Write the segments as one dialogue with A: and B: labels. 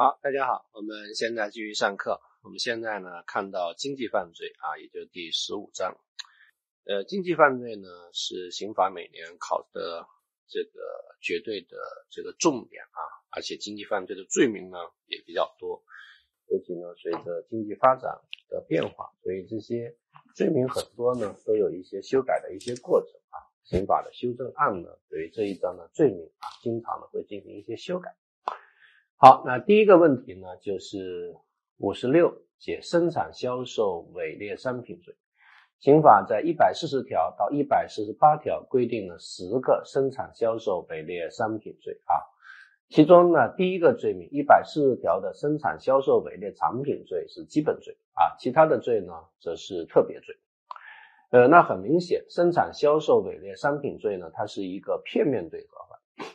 A: 好，大家好，我们现在继续上课。我们现在呢看到经济犯罪啊，也就第十五章。呃，经济犯罪呢是刑法每年考的这个绝对的这个重点啊，而且经济犯罪的罪名呢也比较多，尤其呢随着经济发展的变化，所以这些罪名很多呢都有一些修改的一些过程啊。刑法的修正案呢对于这一章的罪名啊，经常呢会进行一些修改。好，那第一个问题呢，就是五十六解生产销售伪劣商品罪。刑法在一百四十条到一百四十八条规定了十个生产销售伪劣商品罪啊，其中呢，第一个罪名一百四十条的生产销售伪劣产品罪是基本罪啊，其他的罪呢则是特别罪。呃，那很明显，生产销售伪劣商品罪呢，它是一个片面罪合。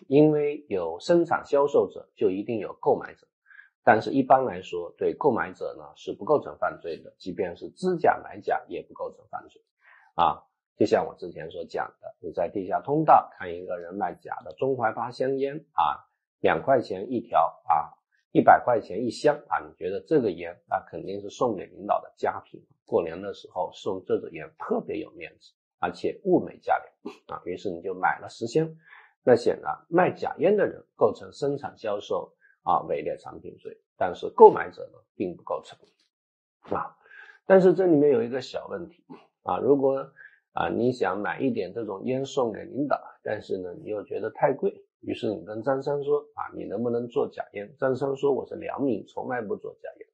A: 因为有生产销售者，就一定有购买者，但是一般来说，对购买者呢是不构成犯罪的，即便是知假买假也不构成犯罪啊。就像我之前所讲的，你在地下通道看一个人卖假的中怀八香烟啊，两块钱一条啊，一百块钱一箱啊，你觉得这个烟那肯定是送给领导的佳品，过年的时候送这种烟特别有面子，而且物美价廉啊，于是你就买了十箱。那显然卖假烟的人构成生产销售啊伪劣产品罪，但是购买者呢并不构成啊。但是这里面有一个小问题啊，如果啊你想买一点这种烟送给领导，但是呢你又觉得太贵，于是你跟张三说啊你能不能做假烟？张三说我是良民，从来不做假烟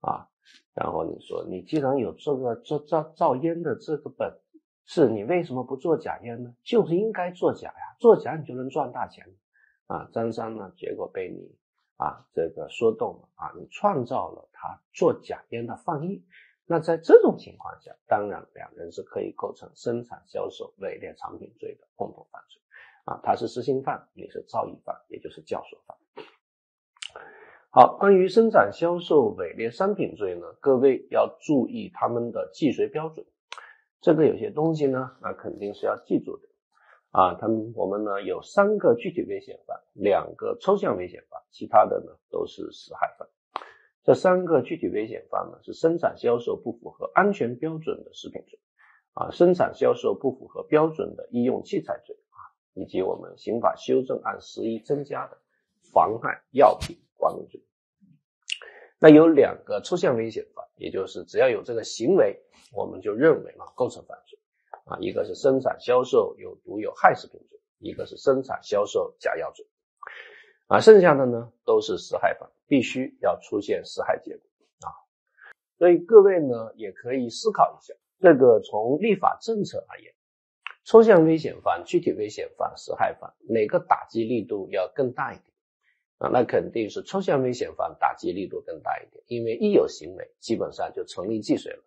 A: 啊。然后你说你既然有这个做造造烟的这个本。是你为什么不做假烟呢？就是应该做假呀，做假你就能赚大钱啊！张三呢，结果被你啊这个说动了啊，你创造了他做假烟的放意。那在这种情况下，当然两人是可以构成生产销售伪劣产品罪的共同犯罪啊。他是实行犯，你是造诣犯，也就是教唆犯。好，关于生产销售伪劣商品罪呢，各位要注意他们的计税标准。这个有些东西呢，那肯定是要记住的啊。他们我们呢有三个具体危险犯，两个抽象危险犯，其他的呢都是实害犯。这三个具体危险犯呢是生产销售不符合安全标准的食品罪啊，生产销售不符合标准的医用器材罪啊，以及我们刑法修正案十一增加的妨害药品管理罪。那有两个抽象危险犯，也就是只要有这个行为，我们就认为呢构成犯罪啊。一个是生产销售有毒有害食品罪，一个是生产销售假药罪啊。剩下的呢都是实害犯，必须要出现实害结果啊。所以各位呢也可以思考一下，这个从立法政策而言，抽象危险犯、具体危险犯、实害犯哪个打击力度要更大一点？啊，那肯定是抽象危险犯打击力度更大一点，因为一有行为，基本上就成立既遂了。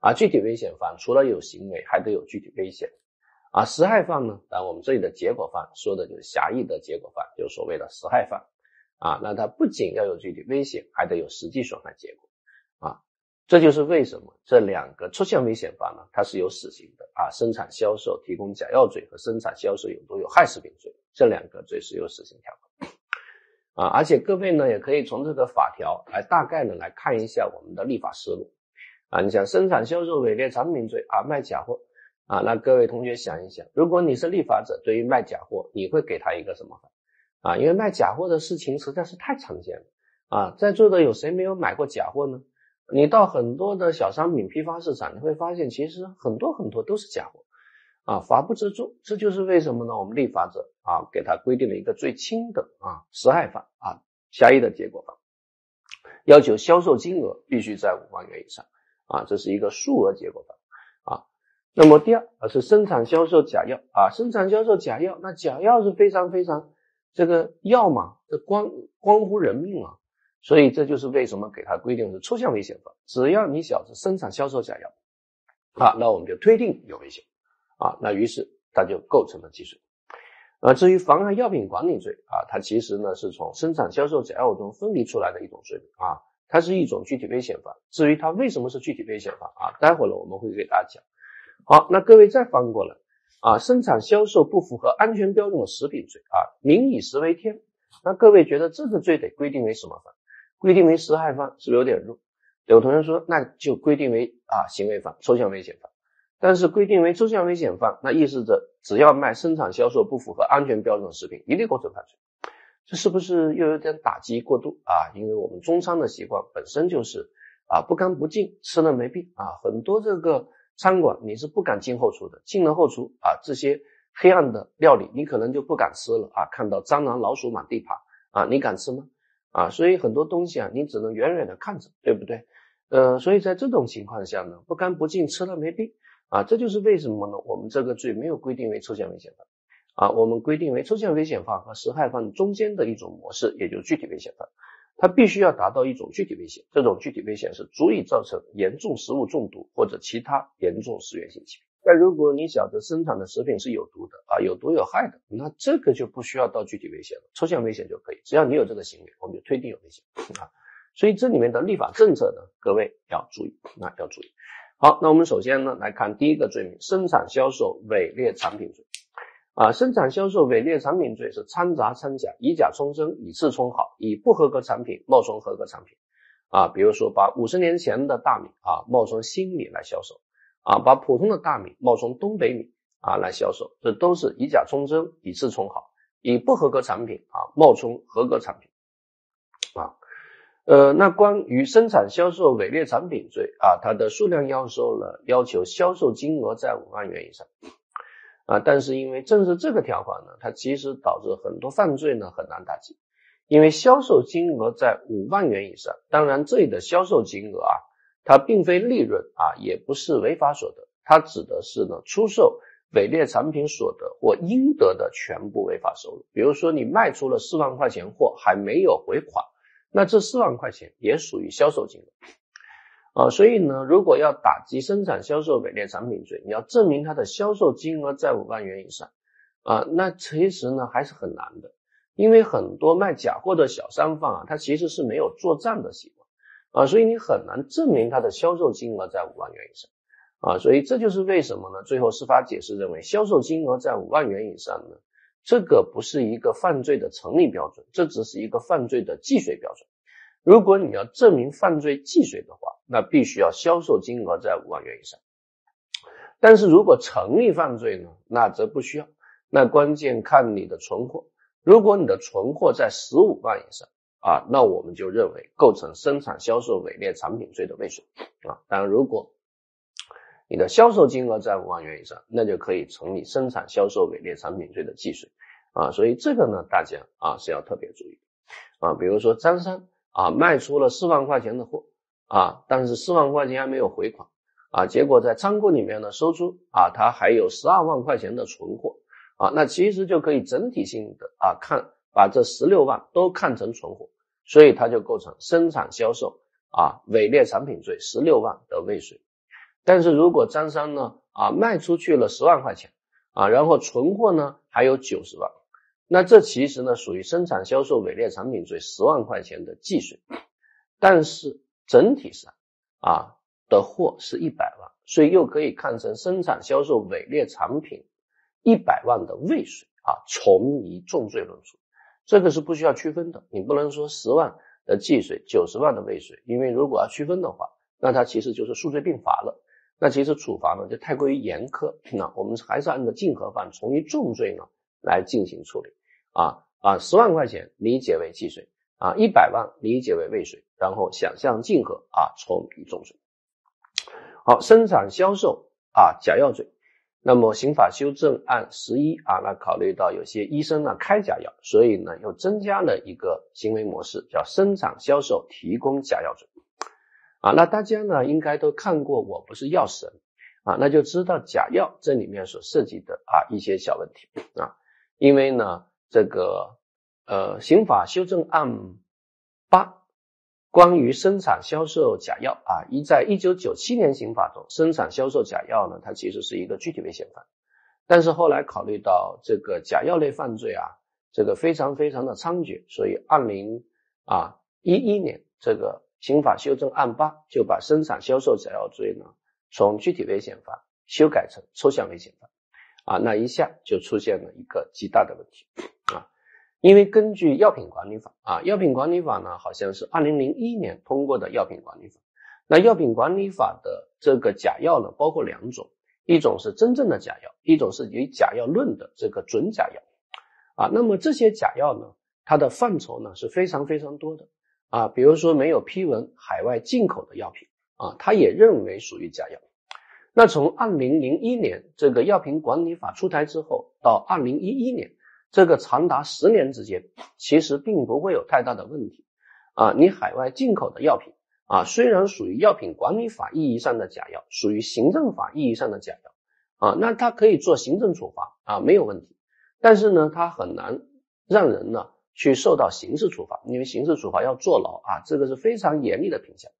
A: 啊，具体危险犯除了有行为，还得有具体危险。啊，实害犯呢？那我们这里的结果犯说的就是狭义的结果犯，就是所谓的实害犯。啊，那它不仅要有具体危险，还得有实际损害结果。啊，这就是为什么这两个抽象危险犯呢，它是有死刑的。啊，生产销售提供假药罪和生产销售有毒有害食品罪，这两个罪是有死刑条款。啊，而且各位呢也可以从这个法条来大概的来看一下我们的立法思路啊。你想生产销售伪劣产品罪啊，卖假货啊，那各位同学想一想，如果你是立法者，对于卖假货，你会给他一个什么法啊？因为卖假货的事情实在是太常见了啊，在座的有谁没有买过假货呢？你到很多的小商品批发市场，你会发现其实很多很多都是假货。啊，罚不治重，这就是为什么呢？我们立法者啊，给他规定了一个最轻的啊实害法啊狭义的结果法，要求销售金额必须在五万元以上啊，这是一个数额结果犯啊。那么第二啊是生产销售假药啊，生产销售假药，那假药是非常非常这个药嘛，这关关乎人命啊，所以这就是为什么给它规定是抽象危险犯，只要你小子生产销售假药啊，那我们就推定有危险。啊，那于是它就构成了既遂。啊，至于妨害药品管理罪啊，它其实呢是从生产销售假药中分离出来的一种罪名啊，它是一种具体危险犯。至于它为什么是具体危险犯啊，待会儿呢我们会给大家讲。好，那各位再翻过来啊，生产销售不符合安全标准的食品罪啊，民以食为天。那各位觉得这个罪得规定为什么犯？规定为实害犯是不是有点弱？有同学说，那就规定为啊行为犯、抽象危险犯。但是规定为抽象危险犯，那意味着只要卖生产销售不符合安全标准的食品，一律构成犯罪。这是不是又有点打击过度啊？因为我们中餐的习惯本身就是啊不干不净，吃了没病啊。很多这个餐馆你是不敢进后厨的，进了后厨啊，这些黑暗的料理你可能就不敢吃了啊。看到蟑螂老鼠满地爬啊，你敢吃吗？啊，所以很多东西啊，你只能远远的看着，对不对？呃，所以在这种情况下呢，不干不净，吃了没病啊，这就是为什么呢？我们这个罪没有规定为抽象危险犯。啊，我们规定为抽象危险犯和实害犯中间的一种模式，也就是具体危险犯，它必须要达到一种具体危险，这种具体危险是足以造成严重食物中毒或者其他严重食源性疾病。但如果你晓得生产的食品是有毒的啊，有毒有害的，那这个就不需要到具体危险了，抽象危险就可以，只要你有这个行为，我们就推定有危险啊。所以这里面的立法政策呢，各位要注意啊，要注意。好，那我们首先呢来看第一个罪名：生产销售伪劣产品罪。啊，生产销售伪劣产品罪是掺杂掺假，以假充真，以次充好，以不合格产品冒充合格产品。啊，比如说把五十年前的大米啊冒充新米来销售，啊，把普通的大米冒充东北米啊来销售，这都是以假充真，以次充好，以不合格产品啊冒充合格产品。啊，呃，那关于生产销售伪劣产品罪啊，它的数量要求呢，要求销售金额在五万元以上。啊，但是因为正是这个条款呢，它其实导致很多犯罪呢很难打击，因为销售金额在五万元以上，当然这里的销售金额啊，它并非利润啊，也不是违法所得，它指的是呢出售伪劣产品所得或应得的全部违法收入。比如说你卖出了四万块钱货还没有回款，那这四万块钱也属于销售金额。啊，所以呢，如果要打击生产销售伪劣产品罪，你要证明它的销售金额在五万元以上，啊，那其实呢还是很难的，因为很多卖假货的小商贩啊，他其实是没有做账的习惯，啊，所以你很难证明他的销售金额在五万元以上，啊，所以这就是为什么呢？最后司法解释认为，销售金额在五万元以上呢，这个不是一个犯罪的成立标准，这只是一个犯罪的计税标准。如果你要证明犯罪既遂的话，那必须要销售金额在五万元以上。但是如果成立犯罪呢，那则不需要。那关键看你的存货，如果你的存货在十五万以上啊，那我们就认为构成生产销售伪劣产品罪的未遂啊。当然，如果你的销售金额在五万元以上，那就可以成立生产销售伪劣产品罪的既遂啊。所以这个呢，大家啊是要特别注意啊。比如说张三。啊，卖出了四万块钱的货啊，但是四万块钱还没有回款啊，结果在仓库里面呢收出啊，他还有十二万块钱的存货啊，那其实就可以整体性的啊看，把这十六万都看成存货，所以他就构成生产销售啊伪劣产品罪十六万的未遂。但是如果张三呢啊卖出去了十万块钱啊，然后存货呢还有九十万。那这其实呢属于生产销售伪劣产品罪十万块钱的计税，但是整体上啊的货是一百万，所以又可以看成生产销售伪劣产品一百万的未遂啊，从一重罪论处，这个是不需要区分的，你不能说十万的计税，九十万的未遂，因为如果要区分的话，那它其实就是数罪并罚了，那其实处罚呢就太过于严苛，那我们还是按照竞合犯从一重罪呢。来进行处理啊啊，十万块钱理解为计税啊，一百万理解为未遂，然后想象竞合啊，从一重罪。好，生产销售啊假药罪，那么刑法修正案十一啊，那考虑到有些医生呢开假药，所以呢又增加了一个行为模式，叫生产销售提供假药罪啊。那大家呢应该都看过，我不是药神啊，那就知道假药这里面所涉及的啊一些小问题啊。因为呢，这个呃，刑法修正案八关于生产销售假药啊，一在一九九七年刑法中，生产销售假药呢，它其实是一个具体危险犯。但是后来考虑到这个假药类犯罪啊，这个非常非常的猖獗，所以二零啊一一年这个刑法修正案八就把生产销售假药罪呢，从具体危险犯修改成抽象危险犯。啊，那一下就出现了一个极大的问题啊，因为根据药品管理法啊，药品管理法呢好像是二零零一年通过的药品管理法。那药品管理法的这个假药呢，包括两种，一种是真正的假药，一种是以假药论的这个准假药。啊，那么这些假药呢，它的范畴呢是非常非常多的啊，比如说没有批文海外进口的药品啊，它也认为属于假药。那从二零零一年这个药品管理法出台之后，到二零一一年。这个长达十年之间，其实并不会有太大的问题啊。你海外进口的药品啊，虽然属于药品管理法意义上的假药，属于行政法意义上的假药啊，那它可以做行政处罚啊，没有问题。但是呢，它很难让人呢去受到刑事处罚，因为刑事处罚要坐牢啊，这个是非常严厉的品项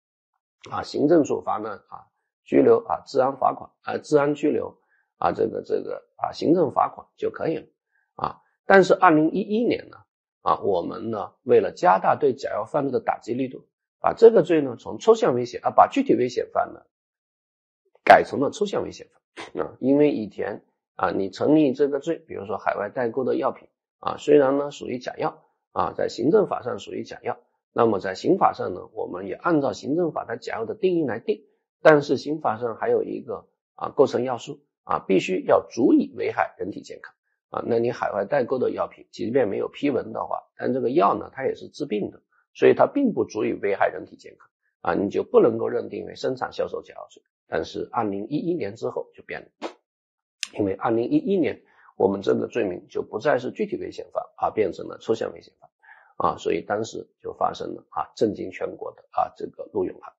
A: 啊。行政处罚呢啊，拘留啊，治安罚款啊，治安拘留啊，这个这个啊，行政罚款就可以了啊。但是二零一一年呢，啊，我们呢为了加大对假药犯罪的打击力度，把这个罪呢从抽象危险啊，把具体危险犯呢改成了抽象危险犯啊，因为以前啊你成立这个罪，比如说海外代购的药品啊，虽然呢属于假药啊，在行政法上属于假药，那么在刑法上呢，我们也按照行政法的假药的定义来定，但是刑法上还有一个啊构成要素啊，必须要足以危害人体健康。啊，那你海外代购的药品，即便没有批文的话，但这个药呢，它也是治病的，所以它并不足以危害人体健康啊，你就不能够认定为生产销售假药罪。但是二零一一年之后就变了，因为二零一一年我们这个罪名就不再是具体危险犯，而变成了抽象危险犯啊，所以当时就发生了啊震惊全国的啊这个陆勇案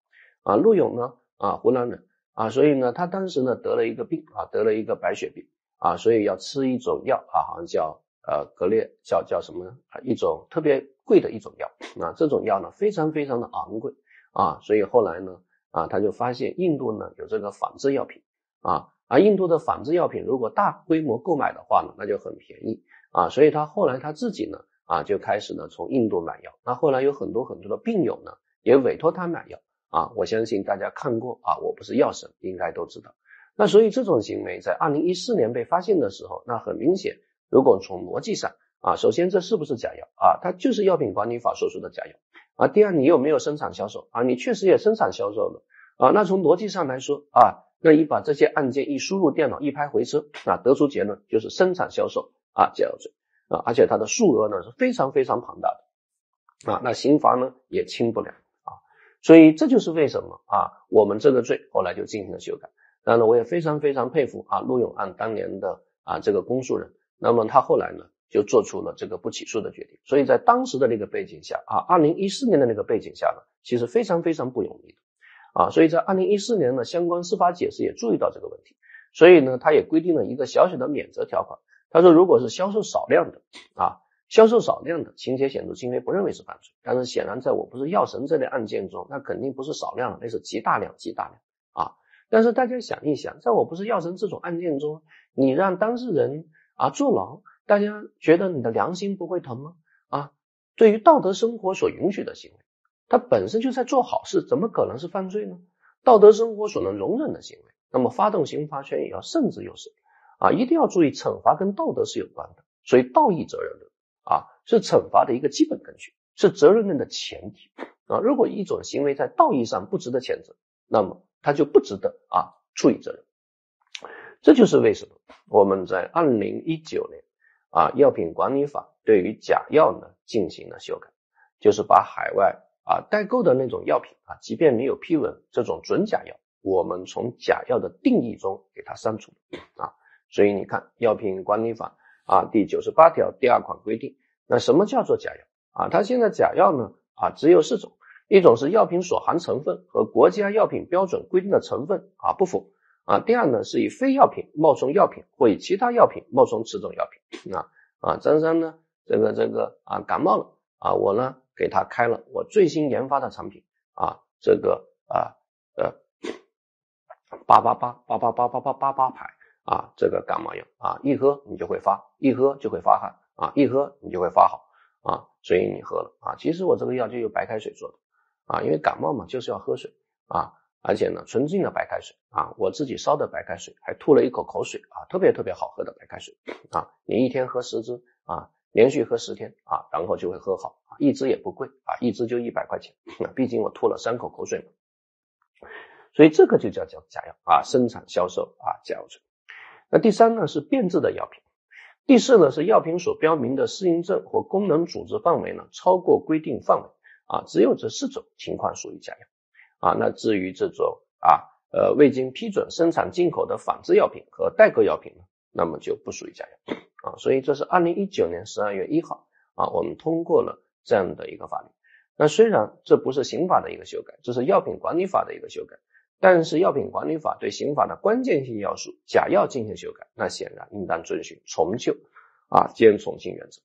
A: 啊，陆勇呢啊湖南人啊，所以呢他当时呢得了一个病啊，得了一个白血病。啊，所以要吃一种药啊，好像叫呃格列，叫叫什么啊？一种特别贵的一种药啊，这种药呢非常非常的昂贵啊，所以后来呢啊，他就发现印度呢有这个仿制药品啊，而印度的仿制药品如果大规模购买的话呢，那就很便宜啊，所以他后来他自己呢啊就开始呢从印度买药，那后来有很多很多的病友呢也委托他买药啊，我相信大家看过啊，我不是药神，应该都知道。那所以这种行为在二零一四年被发现的时候，那很明显，如果从逻辑上啊，首先这是不是假药啊？它就是药品管理法所说的假药啊。第二，你有没有生产销售啊？你确实也生产销售了啊。那从逻辑上来说啊，那你把这些案件一输入电脑一拍回车啊，得出结论就是生产销售啊假药罪啊，而且它的数额呢是非常非常庞大的啊，那刑罚呢也轻不了。所以这就是为什么啊，我们这个罪后来就进行了修改。当然，我也非常非常佩服啊，陆永安当年的啊这个公诉人。那么他后来呢，就做出了这个不起诉的决定。所以在当时的那个背景下啊，二零一四年的那个背景下呢，其实非常非常不容易的啊。所以在二零一四年呢，相关司法解释也注意到这个问题，所以呢，他也规定了一个小小的免责条款。他说，如果是销售少量的啊，销售少量的情节显著轻微，不认为是犯罪。但是显然，在我不是药神这类案件中，那肯定不是少量的，那是极大量、极大量啊。但是大家想一想，在我不是药神这种案件中，你让当事人啊坐牢，大家觉得你的良心不会疼吗？啊，对于道德生活所允许的行为，他本身就在做好事，怎么可能是犯罪呢？道德生活所能容忍的行为，那么发动刑罚权也要慎之又慎啊，一定要注意惩罚跟道德是有关的，所以道义责任论啊是惩罚的一个基本根据，是责任论的前提啊。如果一种行为在道义上不值得谴责，那么他就不值得啊处以责任，这就是为什么我们在二零一九年啊药品管理法对于假药呢进行了修改，就是把海外啊代购的那种药品啊，即便没有批文这种准假药，我们从假药的定义中给它删除啊。所以你看药品管理法啊第九十八条第二款规定，那什么叫做假药啊？它现在假药呢啊只有四种。一种是药品所含成分和国家药品标准规定的成分啊不符啊，第二呢是以非药品冒充药品或以其他药品冒充此种药品啊啊，张三呢这个这个啊感冒了啊，我呢给他开了我最新研发的产品啊这个啊呃八八八八八八八八八八牌啊这个感冒药啊一喝你就会发一喝就会发汗啊一喝你就会发好啊，所以你喝了啊，其实我这个药就用白开水做的。啊，因为感冒嘛，就是要喝水啊，而且呢，纯净的白开水啊，我自己烧的白开水，还吐了一口口水啊，特别特别好喝的白开水啊，你一天喝十支啊，连续喝十天啊，然后就会喝好啊，一支也不贵啊，一支就一百块钱，毕竟我吐了三口口水嘛，所以这个就叫叫假药啊，生产销售啊假药罪。那第三呢是变质的药品，第四呢是药品所标明的适应症或功能组织范围呢超过规定范围啊，只有这四种情况属于假药啊。那至于这种啊呃未经批准生产进口的仿制药品和代购药品呢，那么就不属于假药啊。所以这是二零一九年十二月一号啊，我们通过了这样的一个法律。那虽然这不是刑法的一个修改，这是药品管理法的一个修改。但是药品管理法对刑法的关键性要素假药进行修改，那显然应当遵循从旧啊兼从轻原则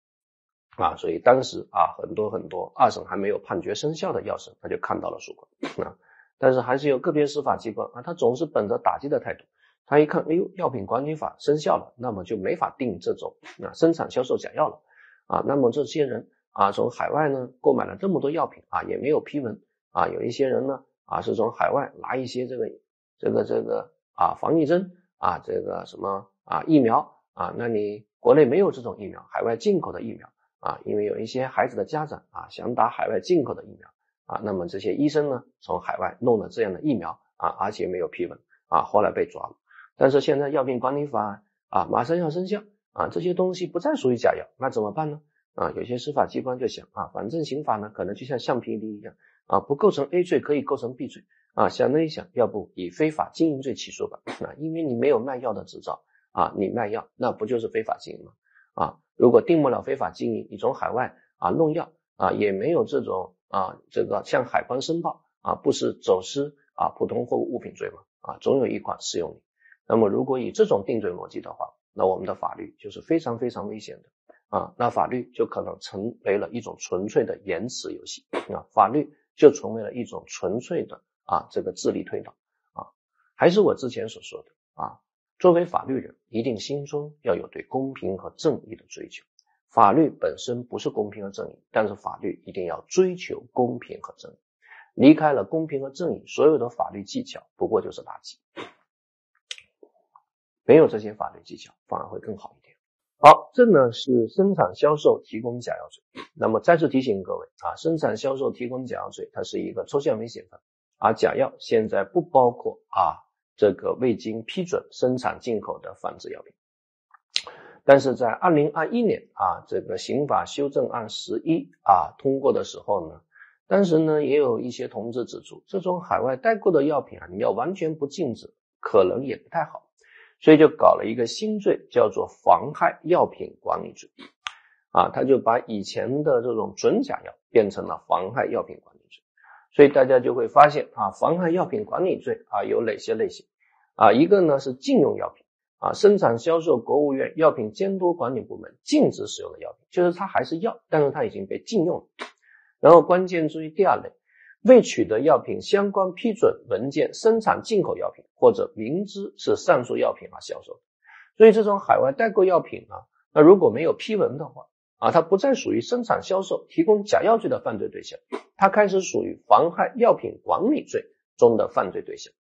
A: 啊，所以当时啊很多很多二审还没有判决生效的药审，他就看到了曙光 啊。但是还是有个别司法机关啊，他总是本着打击的态度，他一看，哎呦，药品管理法生效了，那么就没法定这种啊生产销售假药了啊。那么这些人啊从海外呢购买了这么多药品啊，也没有批文啊，有一些人呢。啊，是从海外拿一些这个这个这个啊防疫针啊，这个什么啊疫苗啊，那你国内没有这种疫苗，海外进口的疫苗啊，因为有一些孩子的家长啊想打海外进口的疫苗啊，那么这些医生呢从海外弄了这样的疫苗啊，而且没有批文啊，后来被抓了。但是现在药品管理法啊马上要生效啊，这些东西不再属于假药，那怎么办呢？啊，有些司法机关就想啊，反正刑法呢可能就像橡皮泥一样。啊，不构成 A 罪可以构成 B 罪啊。想了一想，要不以非法经营罪起诉吧？啊，因为你没有卖药的执照啊，你卖药那不就是非法经营吗？啊，如果定不了非法经营，你从海外啊弄药啊，也没有这种啊这个向海关申报啊，不是走私啊普通货物物品罪吗？啊，总有一款适用你。那么如果以这种定罪逻辑的话，那我们的法律就是非常非常危险的啊。那法律就可能成为了一种纯粹的言辞游戏啊，法律。就成为了一种纯粹的啊这个智力推导啊，还是我之前所说的啊，作为法律人，一定心中要有对公平和正义的追求。法律本身不是公平和正义，但是法律一定要追求公平和正义。离开了公平和正义，所有的法律技巧不过就是垃圾。没有这些法律技巧，反而会更好一点。好，这呢是生产销售提供假药罪。那么再次提醒各位啊，生产销售提供假药罪，它是一个抽象危险犯，而假药现在不包括啊这个未经批准生产进口的仿制药品。但是在二零二一年啊这个刑法修正案十一啊通过的时候呢，当时呢也有一些同志指出，这种海外代购的药品啊，你要完全不禁止，可能也不太好。所以就搞了一个新罪，叫做妨害药品管理罪，啊，他就把以前的这种准假药变成了妨害药品管理罪。所以大家就会发现啊，妨害药品管理罪啊有哪些类型啊？一个呢是禁用药品啊，生产销售国务院药品监督管理部门禁止使用的药品，就是它还是药，但是它已经被禁用了。然后关键注意第二类。未取得药品相关批准文件生产进口药品，或者明知是上述药品而销售，所以这种海外代购药品呢，那如果没有批文的话啊，它不再属于生产销售提供假药罪的犯罪对象，它开始属于妨害药品管理罪中的犯罪对象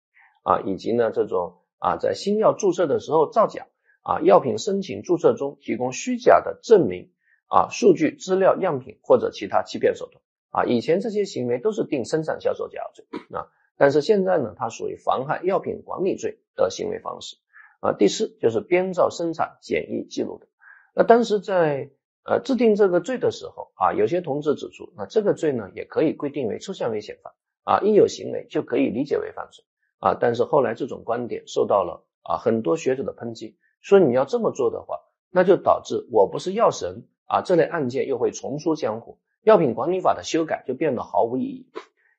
A: 啊，以及呢这种啊在新药注册的时候造假啊，药品申请注册中提供虚假的证明啊数据资料样品或者其他欺骗手段。啊，以前这些行为都是定生产销售假药罪啊，但是现在呢，它属于妨害药品管理罪的行为方式啊。第四就是编造生产检疫记录的。那当时在呃制定这个罪的时候啊，有些同志指出，那这个罪呢也可以规定为抽象危险犯啊，一有行为就可以理解为犯罪啊。但是后来这种观点受到了啊很多学者的抨击，说你要这么做的话，那就导致我不是药神啊这类案件又会重出江湖。药品管理法的修改就变得毫无意义，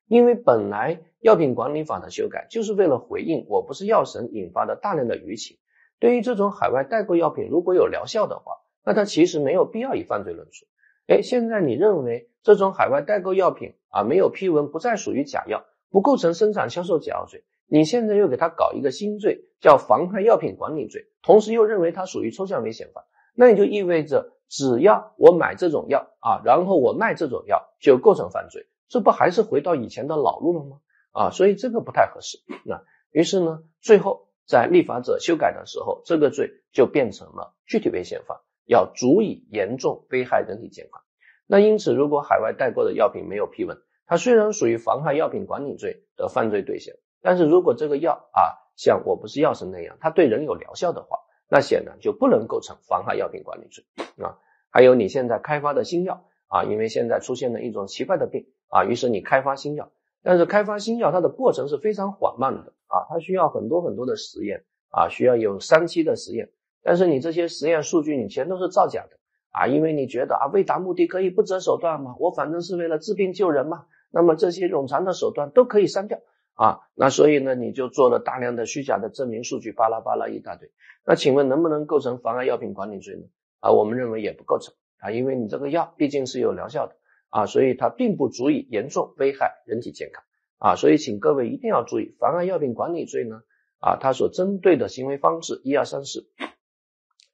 A: 因为本来药品管理法的修改就是为了回应我不是药神引发的大量的舆情。对于这种海外代购药品，如果有疗效的话，那它其实没有必要以犯罪论处。哎，现在你认为这种海外代购药品啊没有批文，不再属于假药，不构成生产销售假药罪，你现在又给他搞一个新罪，叫妨害药品管理罪，同时又认为它属于抽象危险犯，那也就意味着。只要我买这种药啊，然后我卖这种药，就构成犯罪，这不还是回到以前的老路了吗？啊，所以这个不太合适。那于是呢，最后在立法者修改的时候，这个罪就变成了具体危险犯，要足以严重危害人体健康。那因此，如果海外代购的药品没有批文，它虽然属于妨害药品管理罪的犯罪对象，但是如果这个药啊，像我不是药神那样，它对人有疗效的话，那显然就不能构成妨害药品管理罪啊。还有你现在开发的新药啊，因为现在出现了一种奇怪的病啊，于是你开发新药，但是开发新药它的过程是非常缓慢的啊，它需要很多很多的实验啊，需要有三期的实验，但是你这些实验数据你全都是造假的。啊，因为你觉得啊，为达目的可以不择手段嘛，我反正是为了治病救人嘛，那么这些冗长的手段都可以删掉啊，那所以呢，你就做了大量的虚假的证明数据，巴拉巴拉一大堆。那请问能不能构成妨碍药品管理罪呢？啊，我们认为也不构成啊，因为你这个药毕竟是有疗效的啊，所以它并不足以严重危害人体健康啊，所以请各位一定要注意，妨碍药品管理罪呢啊，它所针对的行为方式一二三四，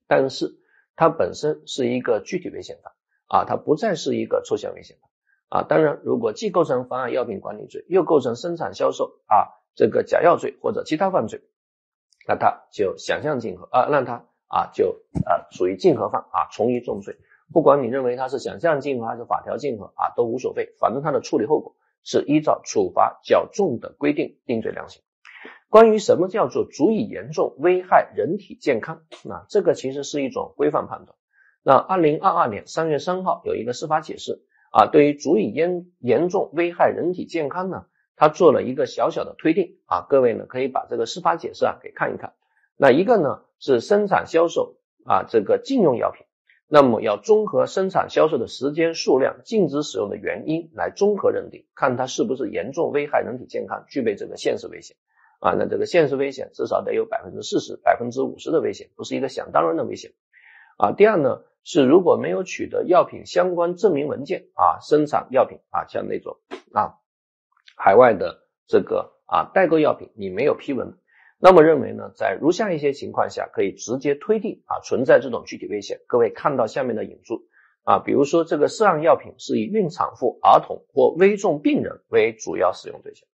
A: 但是。它本身是一个具体危险犯啊，它不再是一个抽象危险犯啊。当然，如果既构成妨碍药品管理罪，又构成生产销售啊这个假药罪或者其他犯罪，那他就想象竞合啊，让他啊就啊属于竞合犯啊，从一重罪。不管你认为他是想象竞合还是法条竞合啊，都无所谓，反正他的处理后果是依照处罚较重的规定定罪量刑。关于什么叫做足以严重危害人体健康，那这个其实是一种规范判断。那二零二二年三月三号有一个司法解释啊，对于足以严严重危害人体健康呢，他做了一个小小的推定啊，各位呢可以把这个司法解释啊给看一看。那一个呢是生产销售啊这个禁用药品，那么要综合生产销售的时间、数量、禁止使用的原因来综合认定，看它是不是严重危害人体健康，具备这个现实危险。啊，那这个现实危险至少得有百分之四十、百分之五十的危险，不是一个想当然的危险。啊，第二呢是如果没有取得药品相关证明文件啊，生产药品啊，像那种啊海外的这个啊代购药品，你没有批文，那么认为呢，在如下一些情况下可以直接推定啊存在这种具体危险。各位看到下面的引注啊，比如说这个涉案药品是以孕产妇、儿童或危重病人为主要使用对象。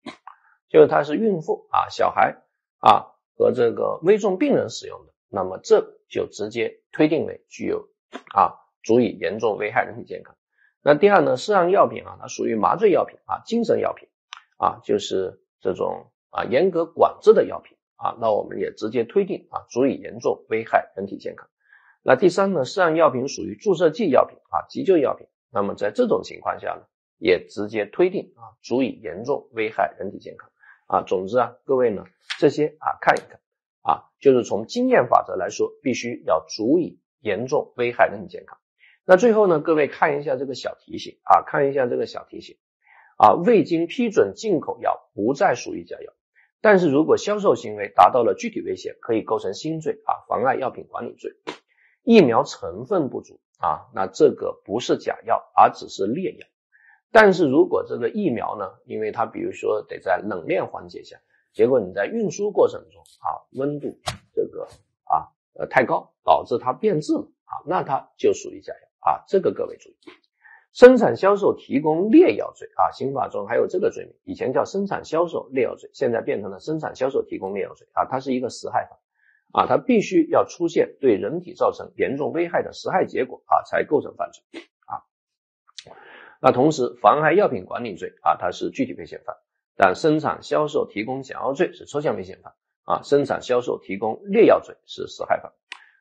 A: 就是它是孕妇啊、小孩啊和这个危重病人使用的，那么这就直接推定为具有啊足以严重危害人体健康。那第二呢，涉案药品啊，它属于麻醉药品啊、精神药品啊，就是这种啊严格管制的药品啊，那我们也直接推定啊足以严重危害人体健康。那第三呢，涉案药品属于注射剂药品啊、急救药品，那么在这种情况下呢，也直接推定啊足以严重危害人体健康。啊，总之啊，各位呢，这些啊看一看啊，就是从经验法则来说，必须要足以严重危害人体健康。那最后呢，各位看一下这个小提醒啊，看一下这个小提醒啊，未经批准进口药不再属于假药，但是如果销售行为达到了具体危险，可以构成新罪啊，妨碍药品管理罪。疫苗成分不足啊，那这个不是假药，而只是劣药。但是如果这个疫苗呢，因为它比如说得在冷链环节下，结果你在运输过程中啊，温度这个呃太高，导致它变质了啊，那它就属于假药啊，这个各位注意。生产销售提供劣药罪啊，刑法中还有这个罪名，以前叫生产销售劣药罪，现在变成了生产销售提供劣药罪啊，它是一个实害法啊，它必须要出现对人体造成严重危害的实害结果啊，才构成犯罪啊。那同时，妨害药品管理罪啊，它是具体危险犯；但生产销售提供假药罪是抽象危险犯啊，生产销售提供劣药罪是实害犯。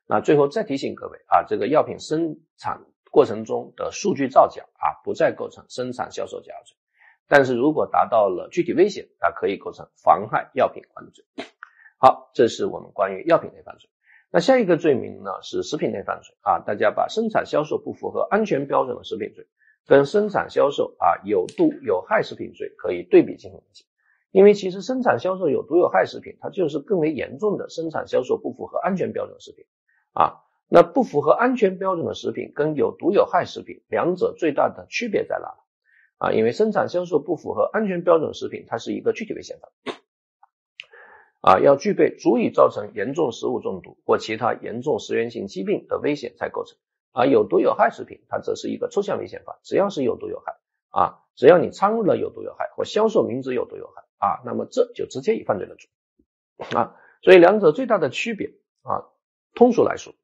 A: 那最后再提醒各位啊，这个药品生产过程中的数据造假啊，不再构成生产销售假药罪；但是如果达到了具体危险，那可以构成妨害药品管理罪。好，这是我们关于药品类犯罪。那下一个罪名呢是食品类犯罪啊，大家把生产销售不符合安全标准的食品罪。跟生产销售啊有毒有害食品罪可以对比进行分析，因为其实生产销售有毒有害食品，它就是更为严重的生产销售不符合安全标准食品啊。那不符合安全标准的食品跟有毒有害食品两者最大的区别在哪啊？因为生产销售不符合安全标准食品，它是一个具体危险犯啊，要具备足以造成严重食物中毒或其他严重食源性疾病的危险才构成。而有毒有害食品，它则是一个抽象危险法，只要是有毒有害啊，只要你掺入了有毒有害或销售明知有毒有害啊，那么这就直接以犯罪论处啊。所以两者最大的区别啊，通俗来说，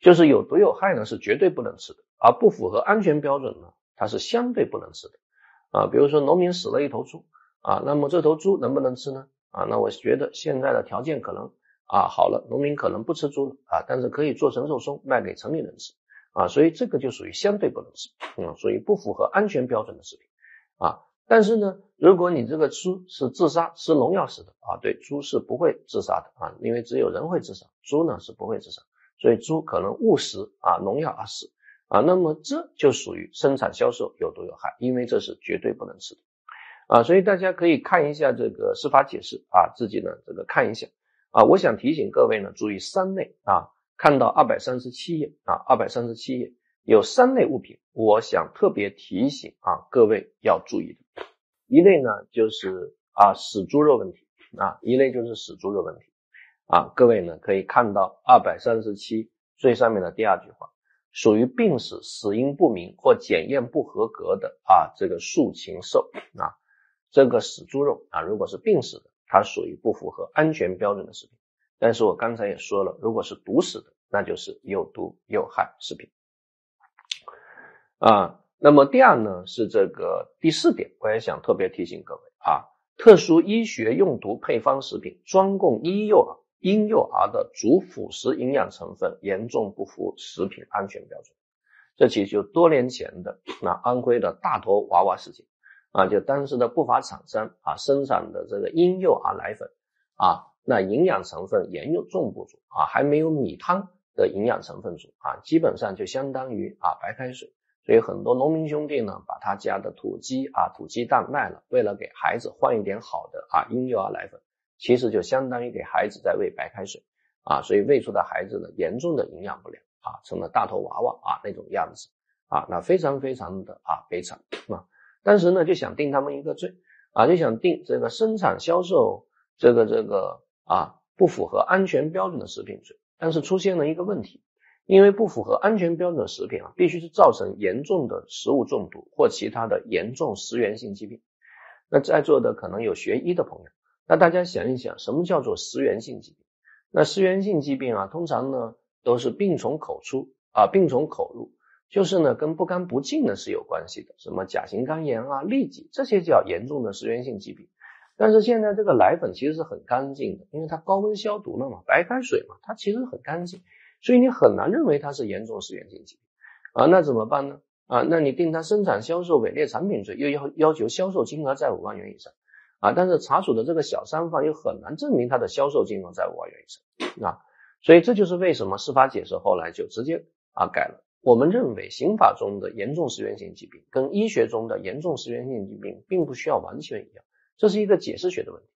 A: 就是有毒有害呢是绝对不能吃的，而不符合安全标准呢，它是相对不能吃的啊。比如说农民死了一头猪啊，那么这头猪能不能吃呢？啊，那我觉得现在的条件可能啊好了，农民可能不吃猪了啊，但是可以做成肉松卖给城里人吃啊，所以这个就属于相对不能吃，嗯，属于不符合安全标准的食品啊。但是呢，如果你这个猪是自杀吃农药死的啊，对，猪是不会自杀的啊，因为只有人会自杀，猪呢是不会自杀。所以猪可能误食啊农药而死啊，那么这就属于生产销售有毒有害，因为这是绝对不能吃的啊。所以大家可以看一下这个司法解释啊，自己呢这个看一下啊。我想提醒各位呢，注意三类啊，看到二百三十七页啊，二百三十七页有三类物品，我想特别提醒啊各位要注意的，一类呢就是啊死猪肉问题啊，一类就是死猪肉问题。啊，各位呢可以看到二百三十七最上面的第二句话，属于病死、死因不明或检验不合格的啊，这个畜禽兽啊，这个死猪肉啊，如果是病死的，它属于不符合安全标准的食品。但是我刚才也说了，如果是毒死的，那就是有毒有害食品。啊，那么第二呢是这个第四点，我也想特别提醒各位啊，特殊医学用途配方食品专供婴幼儿。婴幼儿的主辅食营养成分严重不符食品安全标准，这其实就多年前的那安徽的大头娃娃事件啊，就当时的不法厂商啊生产的这个婴幼儿奶粉啊，那营养成分严重不足啊，还没有米汤的营养成分足啊，基本上就相当于啊白开水，所以很多农民兄弟呢把他家的土鸡啊土鸡蛋卖了，为了给孩子换一点好的啊婴幼儿奶粉。其实就相当于给孩子在喂白开水啊，所以喂出的孩子呢，严重的营养不良啊，成了大头娃娃啊那种样子啊，那非常非常的啊悲惨啊。当时呢就想定他们一个罪啊，就想定这个生产销售这个这个啊不符合安全标准的食品罪。但是出现了一个问题，因为不符合安全标准的食品啊，必须是造成严重的食物中毒或其他的严重食源性疾病。那在座的可能有学医的朋友。那大家想一想，什么叫做食源性疾病？那食源性疾病啊，通常呢都是病从口出啊，病从口入，就是呢跟不干不净呢是有关系的，什么甲型肝炎啊、痢疾这些叫严重的食源性疾病。但是现在这个奶粉其实是很干净的，因为它高温消毒了嘛，白开水嘛，它其实很干净，所以你很难认为它是严重食源性疾病啊。那怎么办呢？啊，那你定它生产销售伪劣产品罪，又要要求销售金额在五万元以上。啊，但是查处的这个小商贩又很难证明他的销售金额在五万元以上啊，所以这就是为什么司法解释后来就直接啊改了。我们认为刑法中的严重食源性疾病跟医学中的严重食源性疾病并不需要完全一样，这是一个解释学的问题。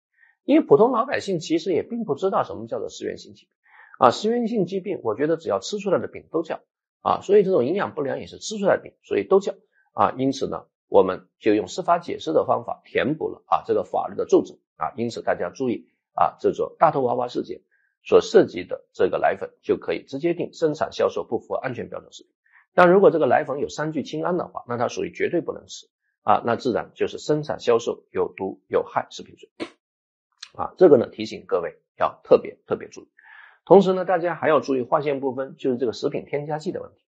A: 因为普通老百姓其实也并不知道什么叫做食源性疾病啊，食源性疾病我觉得只要吃出来的病都叫啊，所以这种营养不良也是吃出来的病，所以都叫啊，因此呢。我们就用司法解释的方法填补了啊这个法律的皱褶啊，因此大家注意啊，这种大头娃娃事件所涉及的这个奶粉就可以直接定生产销售不符合安全标准食品。但如果这个奶粉有三聚氰胺的话，那它属于绝对不能吃啊，那自然就是生产销售有毒有害食品罪啊。这个呢提醒各位要特别特别注意。同时呢，大家还要注意划线部分，就是这个食品添加剂的问题。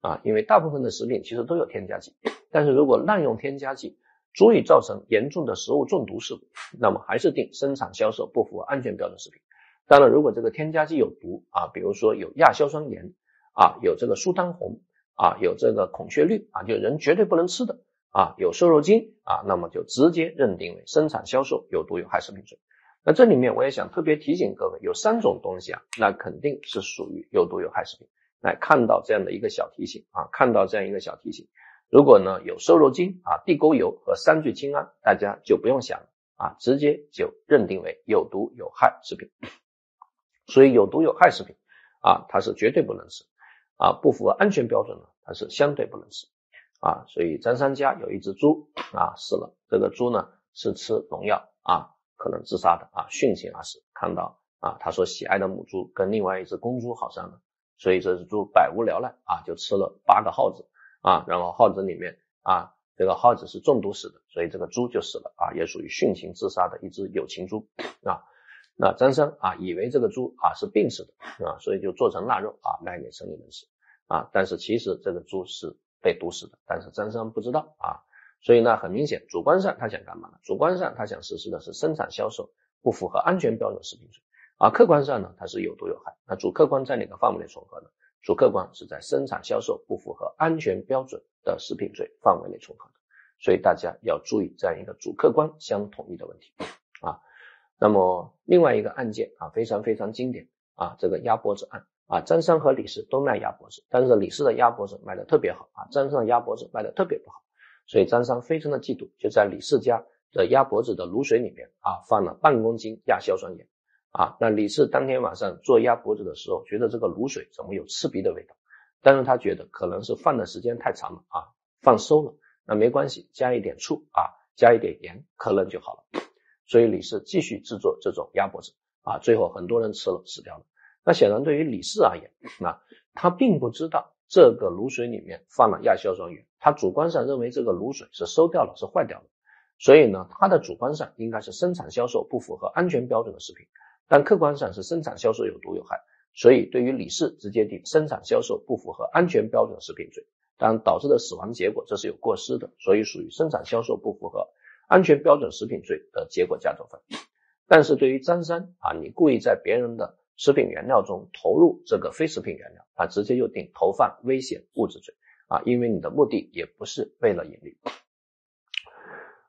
A: 啊，因为大部分的食品其实都有添加剂，但是如果滥用添加剂，足以造成严重的食物中毒事故，那么还是定生产销售不符合安全标准食品。当然，如果这个添加剂有毒啊，比如说有亚硝酸盐啊，有这个苏丹红啊，有这个孔雀绿啊，就人绝对不能吃的啊，有瘦肉精啊，那么就直接认定为生产销售有毒有害食品罪。那这里面我也想特别提醒各位，有三种东西啊，那肯定是属于有毒有害食品。来看到这样的一个小提醒啊，看到这样一个小提醒，如果呢有瘦肉精啊、地沟油和三聚氰胺，大家就不用想了啊，直接就认定为有毒有害食品。所以有毒有害食品啊，它是绝对不能吃啊，不符合安全标准呢，它是相对不能吃啊。所以张三家有一只猪啊死了，这个猪呢是吃农药啊，可能自杀的啊，殉情而死。看到啊，他所喜爱的母猪跟另外一只公猪好上了。所以这只猪百无聊赖啊，就吃了八个耗子啊，然后耗子里面啊，这个耗子是中毒死的，所以这个猪就死了啊，也属于殉情自杀的一只有情猪啊。那张三啊，以为这个猪啊是病死的啊，所以就做成腊肉啊卖给城里人吃啊。但是其实这个猪是被毒死的，但是张三不知道啊。所以呢，很明显，主观上他想干嘛呢？主观上他想实施的是生产销售不符合安全标准食品罪，而客观上呢，它是有毒有害。那主客观在哪个范围内重合呢？主客观是在生产销售不符合安全标准的食品罪范围内重合的。所以大家要注意这样一个主客观相统一的问题啊。那么另外一个案件啊，非常非常经典啊，这个鸭脖子案啊，张三和李四都卖鸭脖子，但是李四的鸭脖子卖的特别好啊，张三的鸭脖子卖的特别不好，所以张三非常的嫉妒，就在李四家的鸭脖子的卤水里面啊，放了半公斤亚硝酸盐啊。那李四当天晚上做鸭脖子的时候，觉得这个卤水怎么有刺鼻的味道，但是他觉得可能是放的时间太长了啊，放馊了，那没关系，加一点醋啊，加一点盐，可能就好了。所以李四继续制作这种鸭脖子啊，最后很多人吃了死掉了。那显然对于李四而言，那他并不知道这个卤水里面放了亚硝酸盐，他主观上认为这个卤水是馊掉了，是坏掉了。所以呢，他的主观上应该是生产销售不符合安全标准的食品，但客观上是生产销售有毒有害。所以对于李四直接定生产销售不符合安全标准食品罪，但导致的死亡结果这是有过失的，所以属于生产销售不符合。安全标准食品罪的结果加重分，但是对于张三啊，你故意在别人的食品原料中投入这个非食品原料，啊，直接就定投放危险物质罪啊，因为你的目的也不是为了盈利。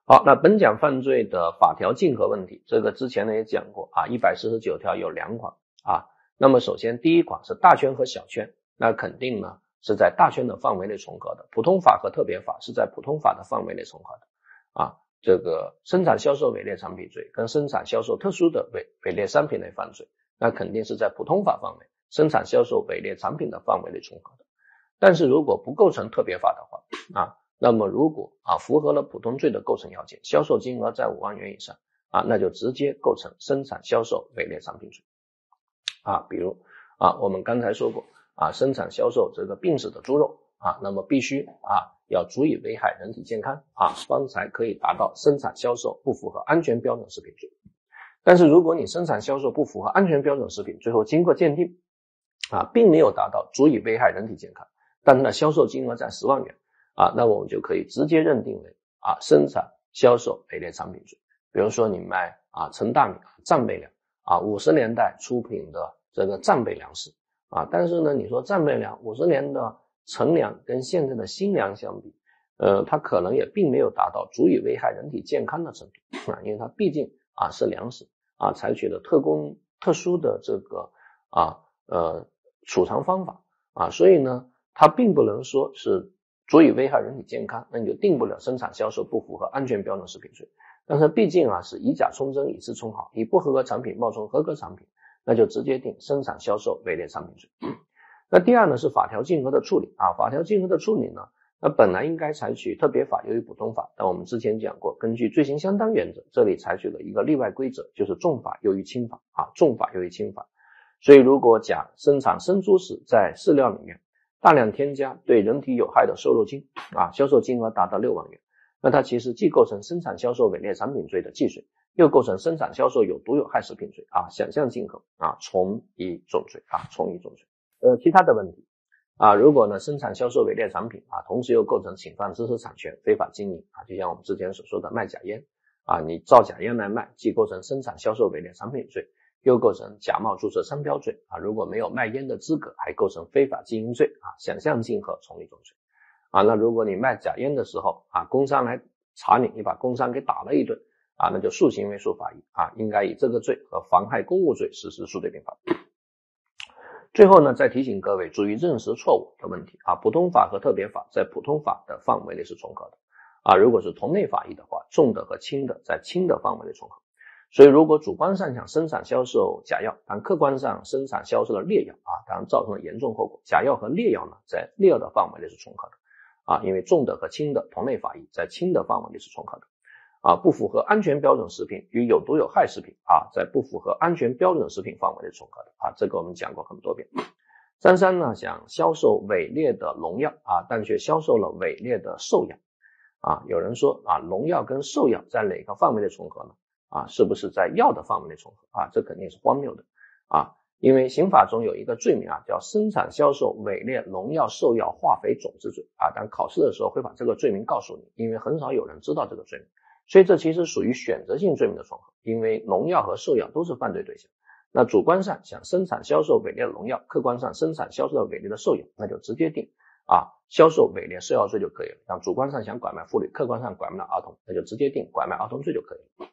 A: 好，那本讲犯罪的法条竞合问题，这个之前呢也讲过啊，一百四十九条有两款啊，那么首先第一款是大圈和小圈，那肯定呢是在大圈的范围内重合的，普通法和特别法是在普通法的范围内重合的啊。这个生产销售伪劣产品罪跟生产销售特殊的伪伪劣商品类犯罪，那肯定是在普通法范围生产销售伪劣产品的范围内重合的。但是如果不构成特别法的话啊，那么如果啊符合了普通罪的构成要件，销售金额在五万元以上啊，那就直接构成生产销售伪劣产品罪啊。比如啊，我们刚才说过啊，生产销售这个病死的猪肉啊，那么必须啊。要足以危害人体健康啊，方才可以达到生产销售不符合安全标准食品罪。但是如果你生产销售不符合安全标准食品，最后经过鉴定啊，并没有达到足以危害人体健康，但是呢销售金额在十万元啊，那我们就可以直接认定为啊生产销售伪劣产品罪。比如说你卖啊陈大米战备粮啊，五十年代出品的这个战备粮食啊，但是呢你说战备粮五十年的。陈粮跟现在的新粮相比，呃，它可能也并没有达到足以危害人体健康的程度啊，因为它毕竟啊是粮食啊，采取了特工特殊的这个啊呃储藏方法啊，所以呢，它并不能说是足以危害人体健康，那你就定不了生产销售不符合安全标准食品罪。但是毕竟啊是以假充真，以次充好，以不合格产品冒充合格产品，那就直接定生产销售伪劣产品罪。那第二呢是法条竞合的处理啊，法条竞合的处理呢，那本来应该采取特别法优于普通法，但我们之前讲过，根据罪行相当原则，这里采取了一个例外规则，就是重法优于轻法啊，重法优于轻法。所以如果甲生产生猪时在饲料里面大量添加对人体有害的瘦肉精啊，销售金额达到六万元，那它其实既构成生产销售伪劣产品罪的既遂，又构成生产销售有毒有害食品罪啊，想象竞合啊，从一重罪啊，从一重罪。呃，其他的问题啊，如果呢生产销售伪劣产品啊，同时又构成侵犯知识产权、非法经营啊，就像我们之前所说的卖假烟啊，你造假烟来卖，既构成生产销售伪劣产品罪，又构成假冒注册商标罪啊，如果没有卖烟的资格，还构成非法经营罪啊，想象竞合从一重罪啊，那如果你卖假烟的时候啊，工商来查你，你把工商给打了一顿啊，那就数行为数法益啊，应该以这个罪和妨害公务罪实施数罪并罚。最后呢，再提醒各位注意认识错误的问题啊。普通法和特别法在普通法的范围内是重合的啊。如果是同类法益的话，重的和轻的在轻的范围内重合。所以如果主观上想生产销售假药，但客观上生产销售了劣药啊，当然造成了严重后果。假药和劣药呢，在劣药的范围内是重合的啊，因为重的和轻的同类法益在轻的范围内是重合的。啊，不符合安全标准食品与有毒有害食品啊，在不符合安全标准食品范围内重合的啊，这个我们讲过很多遍。张三呢想销售伪劣的农药啊，但却销售了伪劣的兽药啊。有人说啊，农药跟兽药在哪个范围内重合呢？啊，是不是在药的范围内重合啊？这肯定是荒谬的啊，因为刑法中有一个罪名啊，叫生产、销售、伪劣农药、兽药、化肥种子罪啊，但考试的时候会把这个罪名告诉你，因为很少有人知道这个罪名，所以这其实属于选择性罪名的重合，因为农药和兽药都是犯罪对象。那主观上想生产销售伪劣的农药，客观上生产销售的伪劣的兽药，那就直接定啊销售伪劣兽药罪就可以了。像主观上想拐卖妇女，客观上拐卖了儿童，那就直接定拐卖儿童罪就可以了。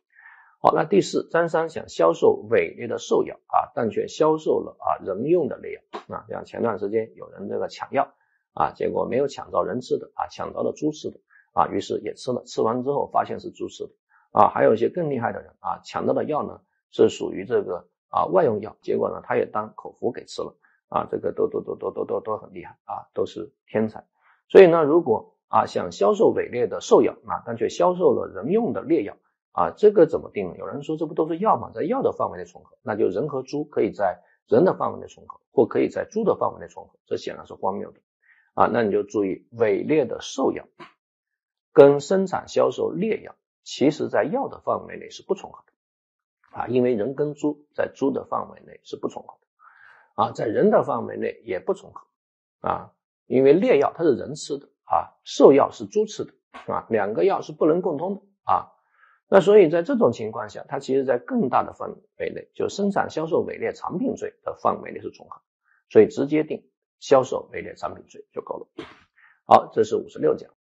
A: 好，那第四，张三想销售伪劣的兽药啊，但却销售了啊人用的劣药啊，像前段时间有人这个抢药啊，结果没有抢到人吃的啊，抢到了猪吃的啊，于是也吃了，吃完之后发现是猪吃的啊，还有一些更厉害的人啊，抢到的药呢是属于这个。啊，外用药，结果呢，他也当口服给吃了，啊，这个都都都都都都都很厉害啊，都是天才。所以呢，如果啊想销售伪劣的兽药啊，但却销售了人用的劣药啊，这个怎么定？有人说这不都是药吗？在药的范围内重合，那就人和猪可以在人的范围内重合，或可以在猪的范围内重合，这显然是荒谬的啊。那你就注意，伪劣的兽药跟生产销售劣药，其实在药的范围内是不重合的。啊，因为人跟猪在猪的范围内是不重合的，啊，在人的范围内也不重合，啊，因为劣药它是人吃的，啊，兽药是猪吃的，啊，两个药是不能共通的，啊，那所以在这种情况下，它其实在更大的范围内，就生产销售伪劣产品罪的范围内是重合，所以直接定销售伪劣产品罪就够了。好，这是五十六讲。